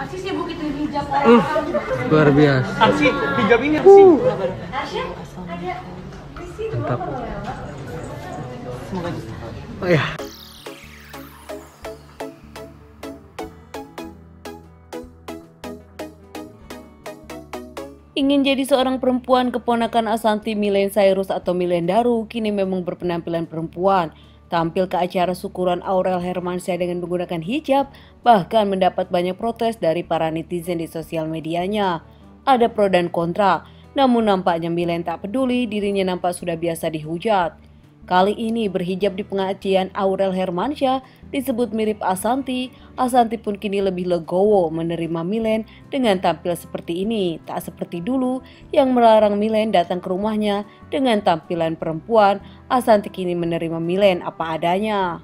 Asis bukit hijab Uh, luar biasa. Arsi, hijab ini. Mantap. Semoga bisa. Oh ya. Ingin jadi seorang perempuan keponakan Asanti Milen Cyrus atau Milen Daru kini memang berpenampilan perempuan. Tampil ke acara syukuran Aurel Hermansyah dengan menggunakan hijab, bahkan mendapat banyak protes dari para netizen di sosial medianya. Ada pro dan kontra, namun nampaknya Milen tak peduli dirinya nampak sudah biasa dihujat. Kali ini berhijab di pengajian Aurel Hermansyah disebut mirip Asanti. Asanti pun kini lebih legowo menerima Milen dengan tampil seperti ini. Tak seperti dulu yang melarang Milen datang ke rumahnya dengan tampilan perempuan. Asanti kini menerima Milen apa adanya.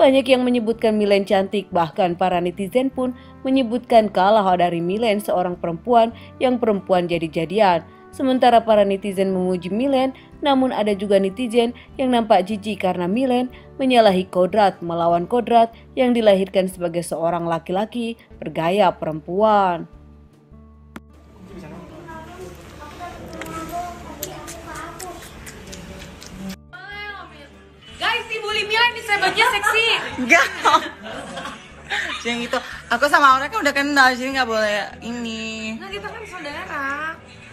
Banyak yang menyebutkan Milen cantik, bahkan para netizen pun menyebutkan kalah dari Milen seorang perempuan yang perempuan jadi-jadian. Sementara para netizen memuji Milen, namun ada juga netizen yang nampak jijik karena Milen menyalahi kodrat melawan kodrat yang dilahirkan sebagai seorang laki-laki bergaya perempuan. Guys, si bully Milan bisa bajunya seksi. Enggak. Yang itu aku sama Aura kan udah kenal jadi nggak boleh ini Nah, kita kan saudara.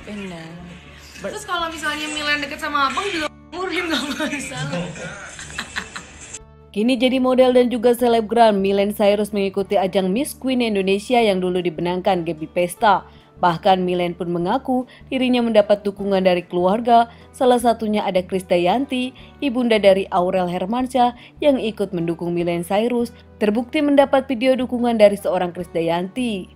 benar Terus kalau misalnya Milan deket sama abang juga murim gak masalah. Kini jadi model dan juga selebgram, Milen Cyrus mengikuti ajang Miss Queen Indonesia yang dulu dibenangkan Gaby Pesta. Bahkan Milen pun mengaku dirinya mendapat dukungan dari keluarga, salah satunya ada Krisdayanti, ibunda dari Aurel Hermansyah yang ikut mendukung Milen Cyrus, terbukti mendapat video dukungan dari seorang Krisdayanti.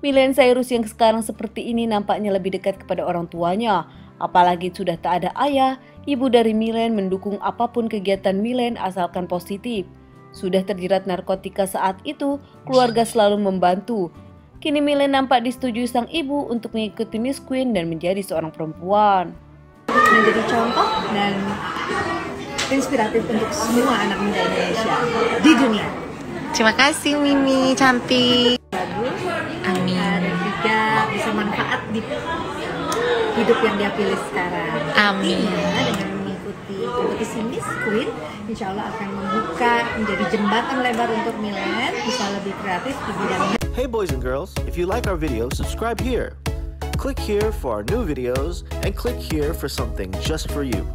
Milen Cyrus yang sekarang seperti ini nampaknya lebih dekat kepada orang tuanya, apalagi sudah tak ada ayah, ibu dari Milen mendukung apa pun kegiatan Milen asalkan positif. Sudah terjerat narkotika saat itu, keluarga selalu membantu. Kini Milen nampak disetujui sang ibu untuk mengikuti Miss Queen dan menjadi seorang perempuan. menjadi contoh dan inspiratif untuk semua anak muda Indonesia di dunia. terima kasih Mimi cantik Bagus, amin dan juga bisa manfaat di hidup yang dia pilih sekarang. Amin. Ya, dengan mengikuti kompetisi Miss Queen, insya Allah akan membuka menjadi jembatan lebar untuk Milen bisa lebih kreatif di bidang Hey boys and girls, if you like our video, subscribe here. Click here for our new videos and click here for something just for you.